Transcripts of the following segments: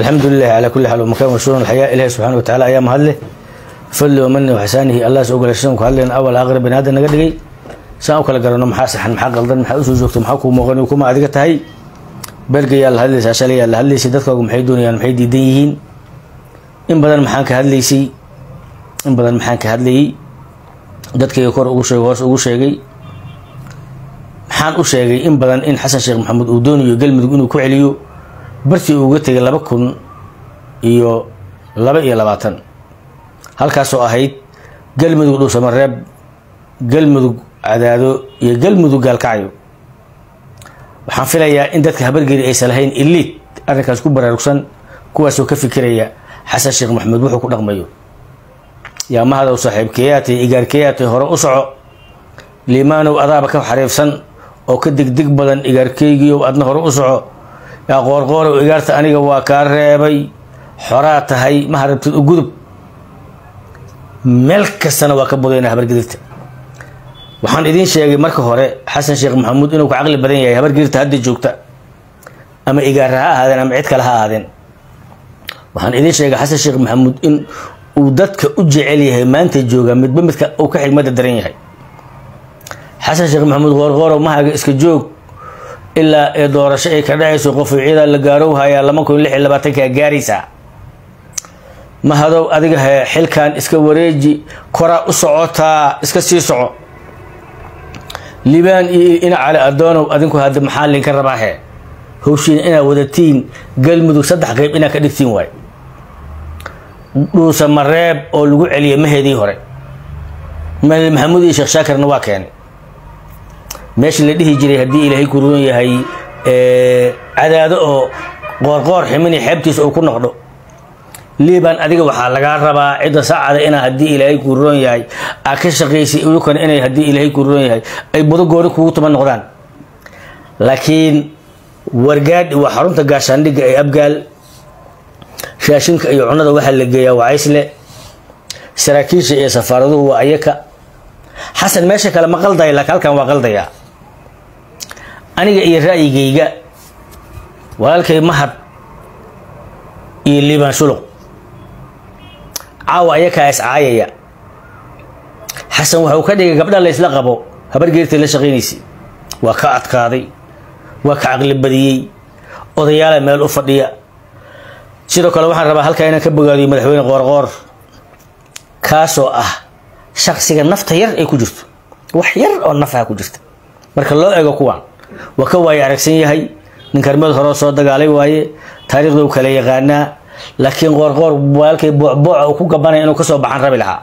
alxamdu lilahi calaa kulli xaal wamakan washuuran alxayaa ilahi subxana wa tacala ayaa mahadleh. Fadli wamani waxsaanihi allah soo galashasan ku hadleen awal aakhira bani aadan naga dhigay. Saan u kala garanno maxaa saxan maxaa qaldan maxaa u soo joogto maxaa kuu muuqan kuma adiga tahay? Bergayaa la hadlaysaa shalayaa la hadlaysay dadkaagu maxay doonayaan maxay diidan yihiin? In badan maxaan ka hadlaysay in badan maxaan ka hadlayay dadkayga kor ugu sheegay hoos ugu sheegay. Maxaan u sheegay in badan in xasan sheekh maxamuud bartii uu uga tegay laba kun iyo laba iyo labaatan. Halkaasoo ahayd galmudug dhuusamareeb galmudug cadaado iyo galmudug gaalkacyo waxaan filayaa in dadka habargeri aysan lahayn iliid arrinkaas ku baraarugsan kuwaasoo ka fikiraya xasan sheekh maxamuud wuxuu ku dhaqmayo. Yaa mahadow saaxiibkeeyaatay igaarkeeyaatay hore u soco. Liimaanow adaaba ka xariifsan oo ka degdeg badan igaarkeygiiow adna hore u soco yaa qoorqoorow igaarta aniga waa kaa reebay. Xoraa tahay ma harabtid u gudub. Meel kastana waa ka budayna habargedirta waxaan idiin sheegay marka hore xasan sheekh maxamuud inuu ka caqli badan yahay habargedirta hadda joogta. Ama igaara ha ahaadeen ama cid kale ha ahaadeen. Waxaan idiin sheegay xasan sheekh maxamuud in uu dadka u jecel yahay maanta jooga midba midka uu ka xigmada daran yahay. Xasan sheekh maxamuud qoorqoorow mahaga iska joog ilaa ee doorasho ay ka dhacayso qofuucyada la gaarow hayaa laba kun lix iyo labaatankaa gaaraysaa mahadow adiga he xilkan iska wareeji koraa u socotaa iska sii soco. Libaan iyo ina cali adoonow adinku hadda maxaa linka rabaahe howshiina inaad wadatiin galmudug saddex qeyb inaad ka dhigtiin waay. Dhuusa mareeb oo lagu celiya maheedii hore. Maxamuud iyo sheekh shaakirna waa keenay meeshii la dhihi jiray haddii ilaahay ku ruon yahay cadaado oo qoorqoor ximini xeebtiisa uu ku noqdo. Liban adiga waxaa lagaa rabaa cidda saacada inaa haddii ilaahay ku roon yahay aa ka shaqaysay iyukan inay haddii ilaahay ku roon yahay ay budo gooni kugu tuma noqdaan. Laakiin wargaadhi waa xarunta gaashaandhigga ee abgaal raashinka iyo cunada waxaa la geeyaa wacaysle saraakiisha iyo safaaraduhu waa ayaka. Xasan meesha kale ma qaldaya laakiin halkan waa qaldayaa aniga iyo ra'yigayga walaalkay mahad iyo liibaan shuluq. Caawa ayakaa iscaayaya xasan waxuu ka dhigay gabdha laysla qabo habargeertay la shaqaynaysay waa ka adkaaday waa ka caqli badiyey odayaala meel u fadhiya. Sidoo kale waxaan rabaa halkaa inaan ka bogaadiyo madaxweyne qoorqoor kaasoo ah shaksiga nafta yar ay ku jirto. Wax yar oo nafaha ku jirta. Marka loo eego kuwan waa ka waaye aragsan yahay. Nin karmeed horeo soo dagaalay waaye taariikhda u kala yaqaanaa laakiin qoorqoor walaalkay boocbooca uu ku gabanaya inuu ka soo baxan rabi lahaa.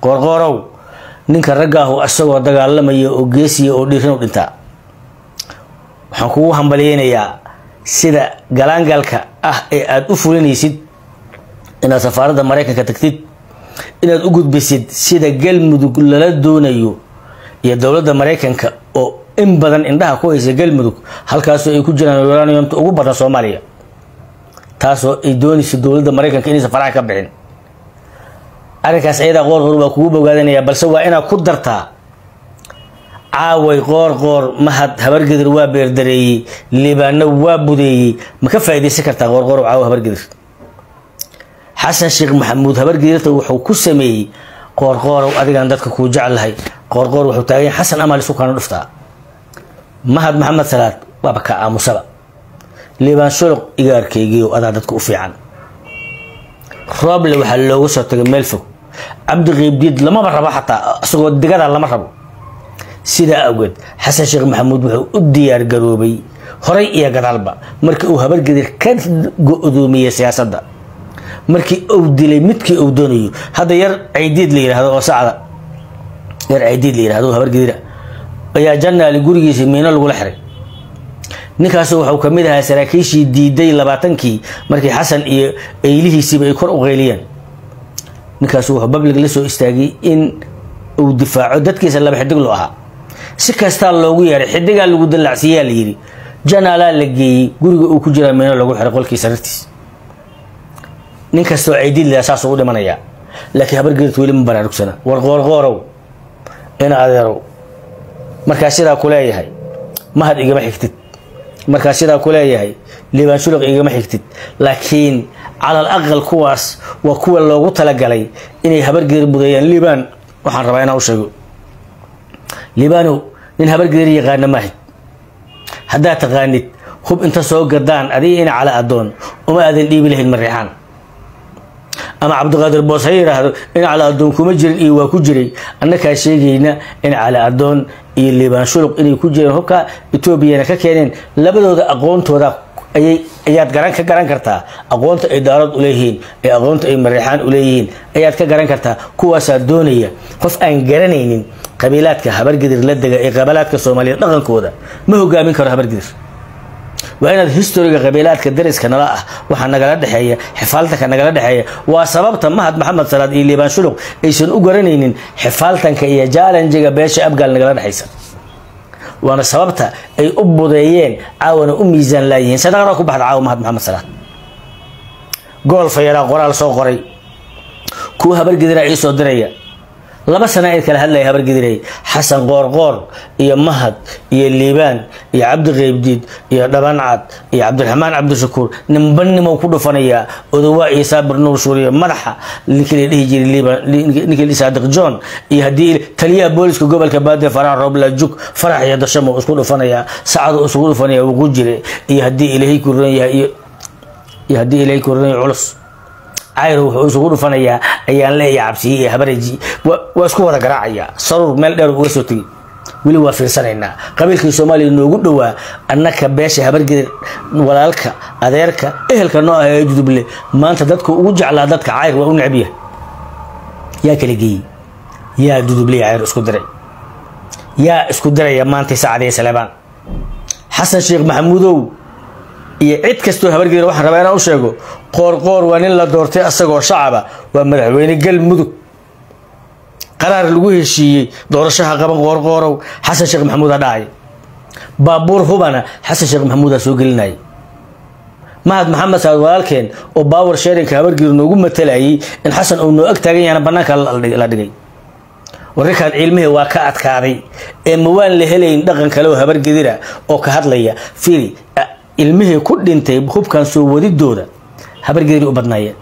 Qoorqoorow ninka raggaahu isagoo dagaalamaya oo geesiya oo dhiiran u dhintaa waxaan kugu hambalyeynayaa sida galaangalka ah ee aada u fulinaysid inaad safaaradda maraykanka tagtid inaad u gudbisid sida galmudug lala doonayo iyo dowladda maraykanka oo in badan indhaha ku haysa galmudug halkaasoo ay ku jiraan uraniumta ugu badan soomaaliya. Taasoo ay doonayso dowladda maraykanka inaysan faraha ka bixin. Arrinkaas ayadaa qoor qoor waa kugu bogaadanayaa balse waa inaad ku dartaa. Caaway qoor qoor mahad habargedir waa beerdareeyey liibaano waa budeeyey. Ma ka faa'iidaysan kartaa qoorqoorow caawa habargedir? Xasan sheekh maxamuud habargedirta wuxuu ku sameeyey qoorqoorow adigan dadka kuu jeclahay. Qoorqoor wuxuu taagan xasan amal isu kaana dhuftaa mahad maxamed salaad waaba ka aamusaba. Liibaan shuluq igaarkeygiiyo adaa dadka u fiican. Rooble waxaa looga soo tagay meel fog. Cabdi lamaba rabo xataa isagoo digada lama rabo. Sidaa awgeed xasan sheekh maxamuud wuxuu u diyaar garoobay horay iyo gadaalba markii uu habargedir ka go-doomiyey siyaasadda. Markii uu dilay midkii uu doonayo hadda yar caydiid la yihahdo oo sacda yar caydiid la yihahdo habargedira ayaa janaali gurigiisa miino lagula xiray. Ninkaasu wuxuu ka mid ahaa saraakiishii diiday labaatankii markii xasan iyo eylihiisiiba ay kor u qeyliyeen ninkaasu wuxuu bablig la soo istaagay in uu difaaco dadkiisa laba xidig loo ahaa. Si kastaa loogu yeeray xidigaa lagu dallacsiiyaa la yidhi janaalaa la geeyey guriga uu ku jiraa miino lagu xiray qolkii sariirtiis nin kastoo caydiidla saasuu u dhimanayaa laakiin habargeedad weli ma baraarugsana war qoorqoorow ina adeerow markaa sidaa ku leeyahay mahad igama xigtid. Markaa sidaa ku leeyahay liibaan shuluq igama xigtid. Laakiin calal aqal kuwaas waa kuwa loogu talagalay inay habargedir budeeyaan liibaan waxaan rabaa inaan u sheego. Liibaanow nin habargedir yaqaana maahid haddaad taqaanid hub inta soo gadaan adiga ina cala adoon uma aadan dhiibi lahayd mariixaan ama cabdiqaadir boos ha yidhaahdo in cala adoon kuma jirin iyo waa ku jiray. Annakaa sheegayna in cala adoon iyo liibaan shuluq inay ku jireen hubka etoobiyana ka keeneen. Labadooda aqoontooda ayay ayaad garan ka garan kartaa. Aqoonta ay daarad uleeyihiin ee aqoonta ay mariixaan uleeyihiin ayaad ka garan kartaa. Kuwaasaa doonaya qof aan garanaynin qabiilaadka habargidir la dega ee qabiilaadka soomaaliyeed dhaqankooda. Ma hogaamin karo habargidir waa inaad historiga qabiilaadka dariska nala ah waxaa nagala dhexeeya xifaaltanka nagala dhexeeya. Waa sababta mahad maxamed salaad iyo liibaan shuluq aysan u garanaynin xifaaltanka iyo jaalanjiga beesha abgaal nagala dhexaysa waana sababta ay u budeeyeen caawana u miisaan laayihiin sadaqada ku baxda caawa mahad maxamed salaad. Goolfa yaraa qoraal soo qoray. Kuwa habargidira ii soo diraya laba sana ay kala hadlaya habargidiray xasan qoorqoor iyo mahad iyo liibaan iyo cabdi qeybdiid iyo dhabancad iyo cabdiraxmaan cabdishakuur. Ninba nimow ku dhufanayaa odowaa iyo saabir nuur suuriye madaxa ninkii la dhihi jiray liibaan ninkii john iyo haddii taliyaha booliska gobolka baade farax roobla jug farax iyo dashamo isku dhufanayaa sacadu isugu dhufanaya wuqu jire iyo haddii ilaahay ku ron yahay iyo haddii ilaahay ku ron yahay culus cayr wuxuu isugu dhufanayaa ayaan leeya cabsiye iyo habareji. Waa isku wada garaacaya. Saruur meel dheer uga soo tegay weli waa fiirsanaynaa. Qabiilkii soomaaliya noogu dhowaa annaka beesha habargedir walaalka adeerka ehelka noo ah ee juduble maanta dadka ugu jeclaa dadka cayr waa u necbiya yaa kala geeyey yaa juduble cayr isku diray. Yaa isku diraya maanta sacadiya saleebaan xasan sheekh maxamuudow iyo cid kastoo habargedir waxaan rabaa inaan u sheego qoorqoor waa nin la doortay asagoo shacaba waa madaxweyne galmudug qaraar lagu heshiiyey doorashaha qaban qoorqoorow xasan sheekh maxamuud ha dhacay. Baabuur hubana xasan sheekh maxamuud ha soo gelinayay mahad maxamed saad walaalkeen oo baawar sheerinka habargedir noogu matalayay in xasan uu noo ag taagan yahana bannaanka la dhigay. Warrinkaan cilmihii waa ka adkaaday ee ma waan la helayn dhaqan kale oo habargedira oo ka hadlaya? Fili ilmihii ku dhintay hubkan soo wadidooda habargedir u badnaayeen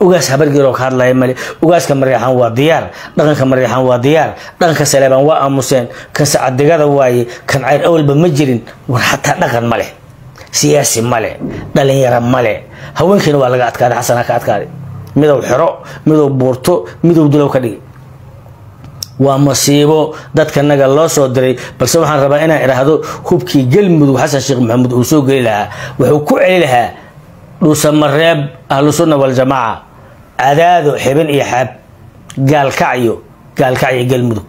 ugaas habargedir oo ka hadlaya male ugaaska mareexaan waa diyaar dhaqanka mareexaan waa diyaar dhaqanka saleebaan waa aamuseen kan sacadigada waaye kan cayr awalba ma jirin war xataa dhaqan ma leh siyaasi ma leh dhalinyaro ma haweenkiina waa laga adkaaday xasanaa ka adkaaday midow xero midow buurto midow dulow ka dhigay waa masiibo. Dadkanaga loo soo diray. Balse waxaan rabaa inaan idhaahdo hubkii galmudug xasan sheekh maxamuud uu soo geli lahaa. Wuxuu ku celi lahaa dhuusamareeb ahlusunna waljamaaca cadaado xibin iyo xaab. Gaalkacyo gaalkacyo galmudug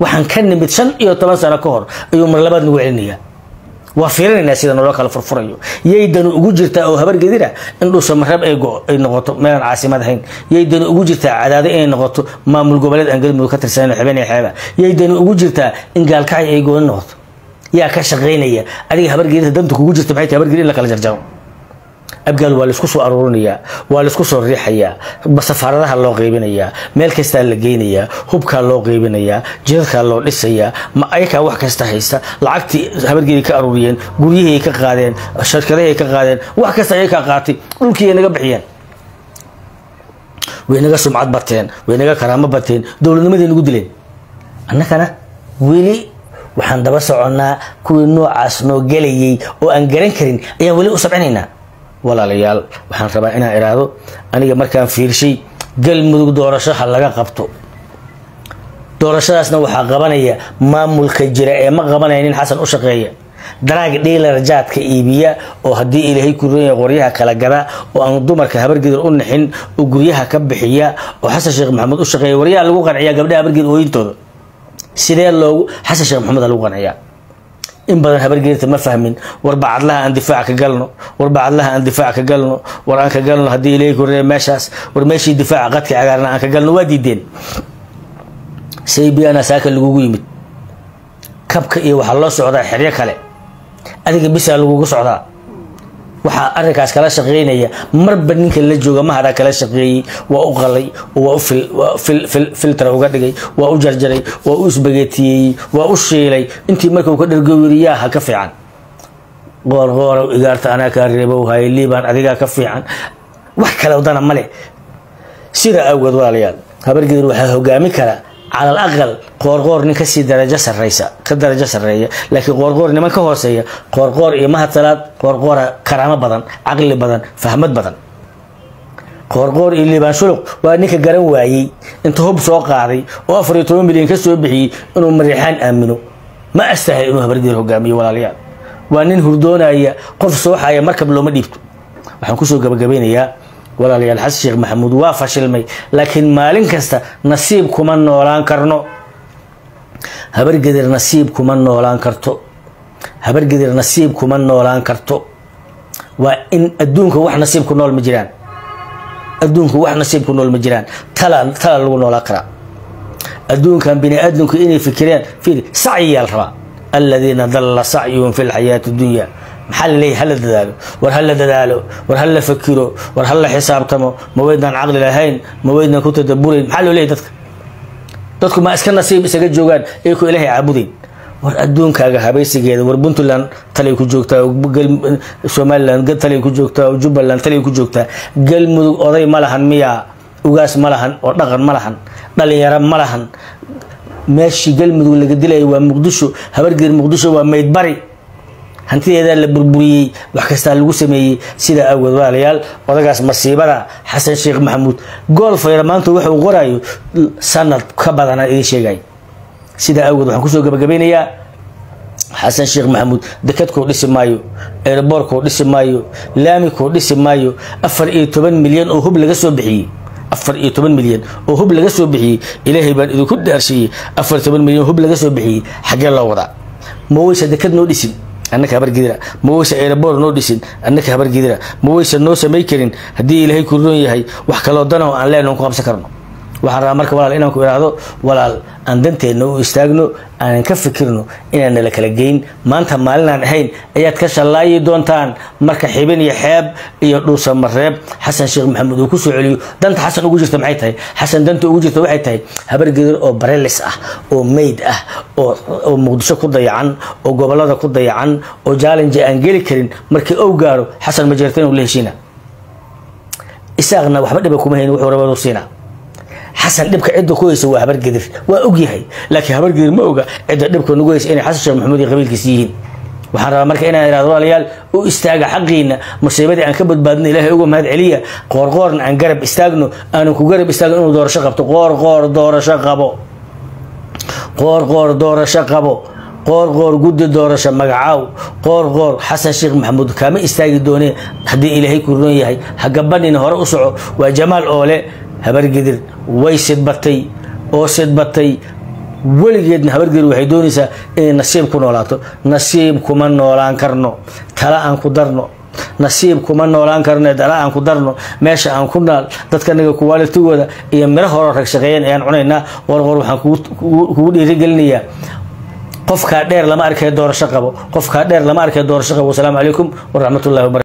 waxaan ka nimid shan iyo toban sano ka hor ayuu mar labaad nagu celinayaa waa fiirinaynaa sida naloo kala furfurayo. Yay dani ugu jirtaa oo habargedira in dhuusamareeb ay noqoto. Meelaan caasimad ahayn. Yay dani ugu jirtaa cadaado inay noqoto. Maamul goboleed aan galmudug ka tirsanan xibeen iyo xeeba yay dani ugu jirtaa in gaalkacyo ay gooni noqoto. Yaa ka shaqaynaya. Adiga habargedita danta kugu jirta maxay tahay? Habargedi in la kala jarjaro abgaal waa la isku soo aruurinayaa waa la isku soo riixayaa safaaradaha loo qeybinayaa meel kastaa la geynayaa hubkaa loo qeybinayaa jidadkaa loo dhisayaa ma ayakaa wax kasta haysta lacagtii habargeedi ka aruuriyeen guryihii ka qaadeen shirkadahay ka qaadeen wax kasta ayakaa qaatay dhulkii ay naga bixiyeen. Way naga sumcad bateen way naga karaamo bateen dowladnimaday nagu dileen. Annagana weli waxaan daba soconnaa kuwii noocaas noo gelayay oo aan garan karin ayaan weli u sabcinaynaa walaalayaal. Waxaan rabaa inaan idhaahdo aniga markaan fiirshay galmudug doorashaha laga qabto. Doorashadaasna waxaa qabanaya maamulka jira ee ma qabanaya nin xasan u shaqeeya. Daraag dhiilar jaadka iibiya oo haddii ilaahay kurooya qoryaha kala gada oo aan dumarka habargedir u nixin oo guryaha ka bixiya oo xasan sheekh maxamuud u shaqeeya waryaha lagu qanciya gabdhaha habargedir ooyintooda. Sidee loogu xasan sheekh maxamuud lagu qanciyaa in badan habargeerta ma fahmin. War bacadlaha aan difaac ka galno. War bacadlaha aan difaac ka galno. War aan ka galno haddii ilaahay korreeya meeshaas. War meeshii difaaca qadka cagaarna aan ka galno waa diideen. Saybiyaana saaka lagugu yimid. Kabka iyo waxaa loo socdaa xeryo kale. Adiga bisaa lagugu socdaa waxaa arrinkaas kala shaqeynaya. Marba ninka la jooga mahadaa kala shaqeeyey waa u qalay waa u filtra uga dhigay waa u jarjaray waa u isbageetiyeeyey waa u shiilay. Intii markuu ka dhargowiriyaha ka fiican. Qoorqoorow igaarta anaa kaa reebow haye liibaan adigaa ka fiican. Wax kale wadana male sidaa awgeed walaalayaal habargedir waxaa hogaamin kara cala al aqal qoorqoor nin ka sii darajo sareysa ka darajo sareeya laakiin qoorqoor niman ka hooseeya qoorqoor iyo mahadsalaad qoorqoora karaamo badan caqli badan fahmad badan qoorqoor iyo liibaan shuluq waa ninka garan waayey inta hub soo qaaday oo afar iyo toban milyan ka soo bixiyey inuu mariixaan aamino ma astahay inuu habargedir hogaamiyo walaalayaal waa nin hurdoonaya qof sooxaya markab looma dhiibto waxaan ku soo gabagabeynayaa walaalayaal xasan sheekh maxamuud waa fashilmay laakiin maalin kasta nasiib kuma noolaan karno. Habargedir nasiib kuma noolaan karto. Habargedir nasiib kuma noolaan karto. Waa in adduunka wax nasiib ku nool ma jiraan. Adduunka wax nasiib ku nool ma jiraan. Tala tala lagu noolaa karaa. Adduunkan bini aadamku inay fikireen fiiri sacyiyaa rabaa. Aladiina dalla sacyuhum fi lxayaati dunya maxaa la leeyahy hala dadaalo war hala dadaalo war hala fakiro war hala xisaabtamo ma weydnaan caqli lahayn ma weydnaan ku tadaburayn maxaa loo leeyahy dadka? Dadku ma iska nasiib isaga joogaan ay ku ilaahay caabudayn war adduunkaaga habaysigeeda war puntland talay ku joogtaa somaliland talay ku joogtaa jubbaland talay ku joogtaa. Galmudug oday ma lahan miyaa ugaas ma lahan oo dhaqan ma lahan dhalinyaro ma lahan. Meeshii galmudug laga dilaya waa muqdisho habargeer muqdisho waa maydbari hantideedaa la burburiyey wax kastaa lagu sameeyey sidaa awgeed walaalayaal odagaas masiibada xasan sheekh maxamuud goolfayra maanta wuxuu qoraayo sanad ka badanaa idiin sheegay. Sidaa awgeed waxaan ku soo gabagabeynayaa. Xasan sheekh maxamuud dekadkuu dhisi maayo eeraboorkuu dhisi maayo laamikuu dhisi maayo afar iyo toban milyan oo hub laga soo bixiyey. Afar iyo toban milyan oo hub laga soo bixiyey. Ilaahay baan idinku dhaarsheeyey afar toban milyan hub laga soo bixiyey. Xaggee loo wadaa ma weysa dekad noo dhisin annaka habargidira ma weysa eeraboor noo dhisin annaka habargidira ma weysa noo samay karin. Haddii ilaahay ku roon yahay wax kaloo danaho aan leenaon ku qabsan karno waxaan rabaa marka walaal inaan ku idhaahdo walaal aan danteenna u istaagno aanan ka fikirno inaan nala kala geyn. Maanta maalinaan ahayn ayaad ka shallaayi doontaan. Marka xibin iyo xeeb iyo dhuusa mareeb xasan sheekh maxamuud uu ku soo celiyo. Danta xasan ugu jirta maxay tahay? Xasan danta ugu jirta waxay tahay habargedir oo barelis ah oo meyd ah oo muqdisho ku dayacan oo gobollada ku dayacan oo jaalenji aan geli karin. Markii ou gaaro xasan ma jeerta inuu la heshiina? Isaaqna waxba dhiba kuma hayn wuxuu rabadu siinaa xasan dhibka cidda ku haysa waa habargedir waa ogyahay laakiin habargedir ma oga cidda dhibka nagu haysa inay xasan sheekh maxamuud iyo qabiilkiisa yihiin. Waxaan rabaa marka inaan ihahdo walaalayaal u istaaga xaqiina musiibadii aan ka badbaadina ilaahay uga mahad celiya qoorqoorna aan garab istaagno aanan ku garab istaagno inuu doorasho qabto. Qoorqoor doorasho qabo. Qoorqoor doorasho qabo. Qoorqoor guddi doorasho magacaaw. Qoorqoor xasan sheekh maxamuud kaama istaagi doone haddii ilaahay ku roon yahay. Hagabanina hore u soco. Waa jamaal oole habargedir way sidbatay oo sidbatay. Weligeedna habargedir waxay doonaysaa inay nasiib ku noolaato. Nasiib kuma noolaan karno tala aan ku darno. Nasiib kuma noolaan karno tala aan ku darno. Meesha aan ku naal dadkanaga kuwaalitigooda iyo miro horo rag shaqeeyeen ayaan cunaynaa. Qorqor waxaan kugu dhiirigelinayaa. Qofkaa dheer lama arkay doorasho qabo. Qofkaa dheer lama arkay doorasho qabo. Wasalaamu calaykum waraxmatullahi wabarakatu